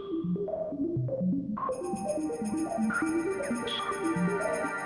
Thank you.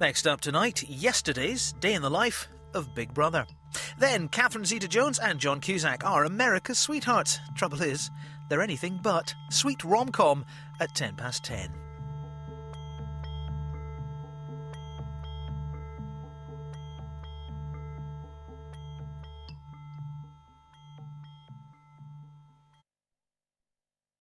Next up tonight, yesterday's Day in the Life of Big Brother. Then Catherine Zeta Jones and John Cusack are America's sweethearts. Trouble is, they're anything but sweet rom com at 10 past 10.